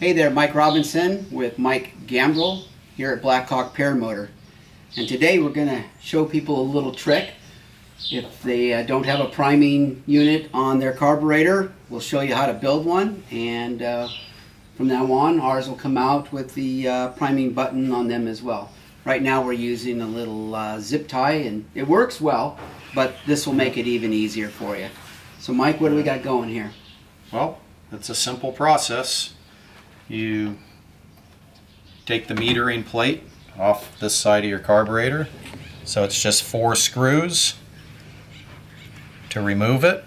Hey there, Mike Robinson with Mike Gambrel here at Blackhawk Paramotor. And today we're going to show people a little trick. If they uh, don't have a priming unit on their carburetor, we'll show you how to build one. And uh, from now on, ours will come out with the uh, priming button on them as well. Right now we're using a little uh, zip tie and it works well, but this will make it even easier for you. So Mike, what do we got going here? Well, it's a simple process. You take the metering plate off this side of your carburetor. So it's just four screws to remove it.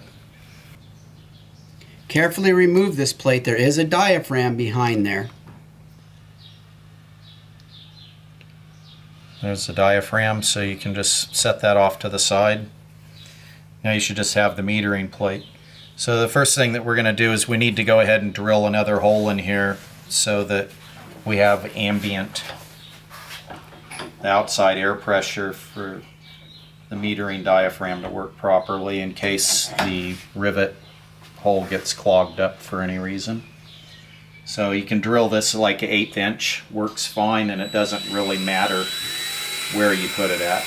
Carefully remove this plate. There is a diaphragm behind there. There's the diaphragm, so you can just set that off to the side. Now you should just have the metering plate. So the first thing that we're going to do is we need to go ahead and drill another hole in here so that we have ambient the outside air pressure for the metering diaphragm to work properly in case the rivet hole gets clogged up for any reason. So you can drill this like an eighth inch, works fine and it doesn't really matter where you put it at.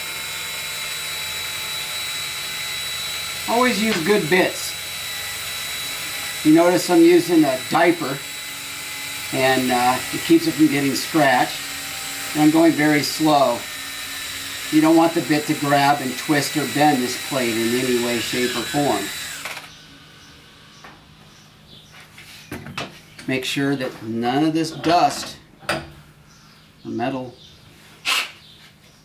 Always use good bits. You notice I'm using a diaper and uh, it keeps it from getting scratched. And I'm going very slow. You don't want the bit to grab and twist or bend this plate in any way, shape, or form. Make sure that none of this dust or metal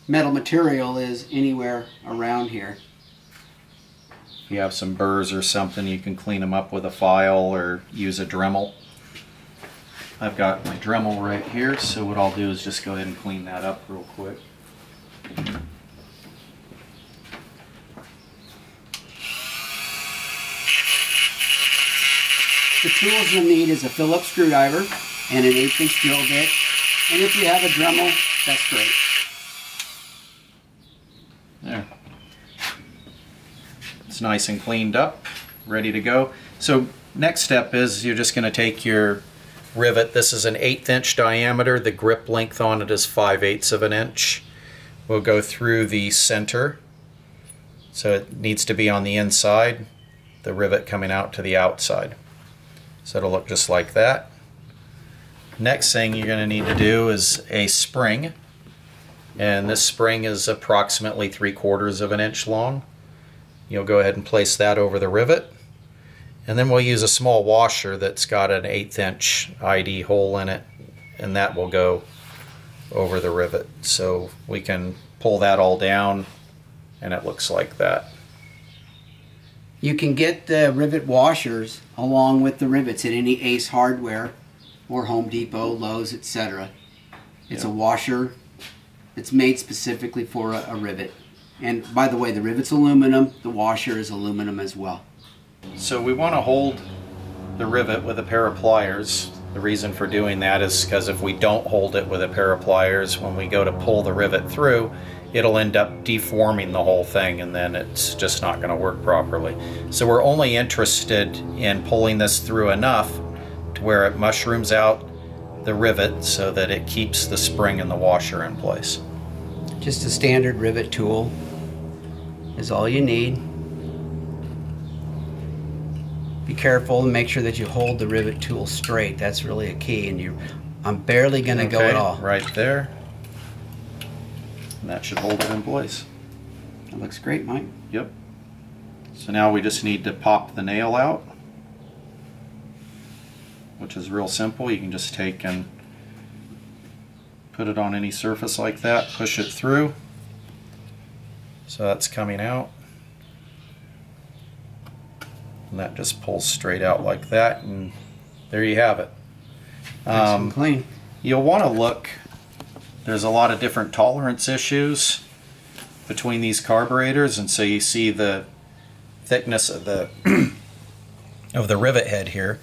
metal material is anywhere around here. You have some burrs or something, you can clean them up with a file or use a Dremel. I've got my Dremel right here, so what I'll do is just go ahead and clean that up real quick. The tools you'll need is a Phillips screwdriver and an 8 inch drill bit. And if you have a Dremel, that's great. It's nice and cleaned up, ready to go. So next step is you're just going to take your rivet. This is an eighth inch diameter. The grip length on it is 5 eighths of an inch. We'll go through the center. So it needs to be on the inside, the rivet coming out to the outside. So it'll look just like that. Next thing you're going to need to do is a spring. And this spring is approximately three quarters of an inch long. You'll go ahead and place that over the rivet. And then we'll use a small washer that's got an eighth inch ID hole in it, and that will go over the rivet. So we can pull that all down, and it looks like that. You can get the rivet washers along with the rivets at any Ace Hardware or Home Depot, Lowe's, etc. It's a washer. It's made specifically for a, a rivet. And by the way, the rivet's aluminum. The washer is aluminum as well. So we want to hold the rivet with a pair of pliers. The reason for doing that is because if we don't hold it with a pair of pliers, when we go to pull the rivet through, it'll end up deforming the whole thing and then it's just not going to work properly. So we're only interested in pulling this through enough to where it mushrooms out the rivet so that it keeps the spring and the washer in place. Just a standard rivet tool is all you need. Be careful and make sure that you hold the rivet tool straight. That's really a key. And you, I'm barely going to okay, go at all. Right there. And that should hold it in place. That looks great, Mike. Yep. So now we just need to pop the nail out, which is real simple. You can just take and put it on any surface like that, push it through. So that's coming out. And that just pulls straight out like that, and there you have it. Nice um, clean. You'll want to look, there's a lot of different tolerance issues between these carburetors, and so you see the thickness of the of the rivet head here.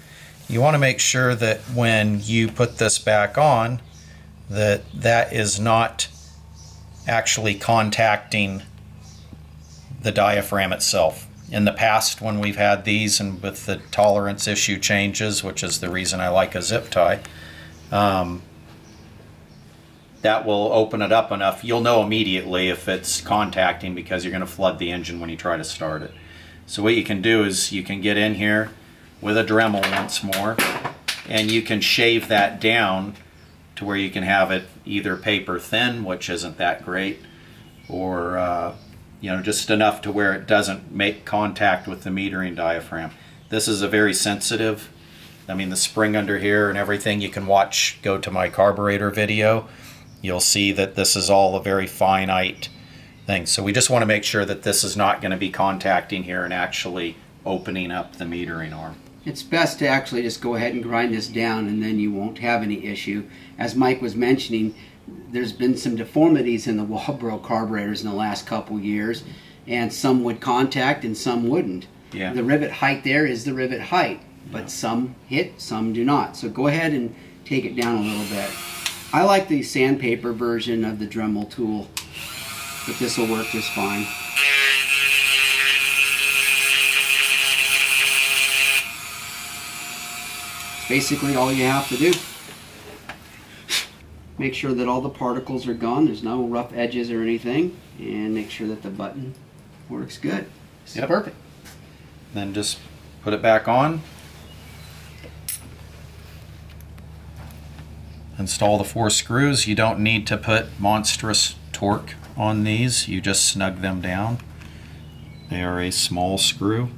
You want to make sure that when you put this back on, that that is not actually contacting the diaphragm itself. in the past when we've had these and with the tolerance issue changes, which is the reason I like a zip tie, um, that will open it up enough. You'll know immediately if it's contacting because you're going to flood the engine when you try to start it. So what you can do is you can get in here with a Dremel once more and you can shave that down to where you can have it either paper thin, which isn't that great, or uh, you know just enough to where it doesn't make contact with the metering diaphragm. This is a very sensitive. I mean the spring under here and everything. You can watch. Go to my carburetor video. You'll see that this is all a very finite thing. So we just want to make sure that this is not going to be contacting here and actually opening up the metering arm. It's best to actually just go ahead and grind this down and then you won't have any issue. As Mike was mentioning, there's been some deformities in the Walbro carburetors in the last couple years and some would contact and some wouldn't. Yeah. The rivet height there is the rivet height, but Yeah. some hit, some do not. So go ahead and take it down a little bit. I like the sandpaper version of the Dremel tool, but this will work just fine. Basically all you have to do. Make sure that all the particles are gone, there's no rough edges or anything, and make sure that the button works good. It's Yep. perfect. Then just put it back on. Install the four screws. You don't need to put monstrous torque on these. You just snug them down. They are a small screw.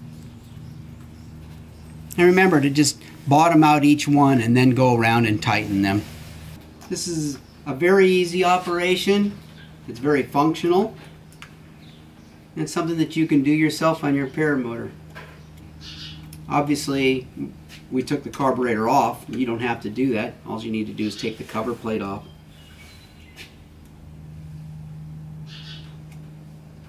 And remember to just bottom out each one and then go around and tighten them. This is a very easy operation. It's very functional. It's something that you can do yourself on your paramotor. Obviously, we took the carburetor off. You don't have to do that. All you need to do is take the cover plate off.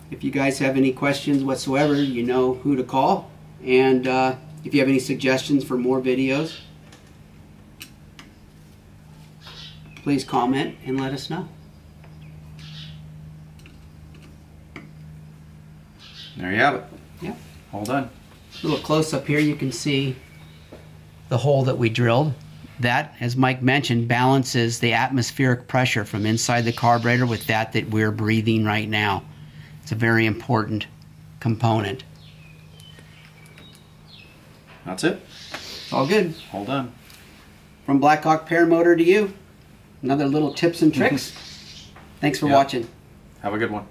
If you guys have any questions whatsoever, you know who to call. And uh, if you have any suggestions for more videos, please comment and let us know. There you have it. Yeah. All done. A little close up here, you can see the hole that we drilled. That, as Mike mentioned, balances the atmospheric pressure from inside the carburetor with that that we're breathing right now. It's a very important component. That's it. All good. All done. From Blackhawk Paramotor to you, another little tips and tricks. Thanks for Yeah. watching. Have a good one.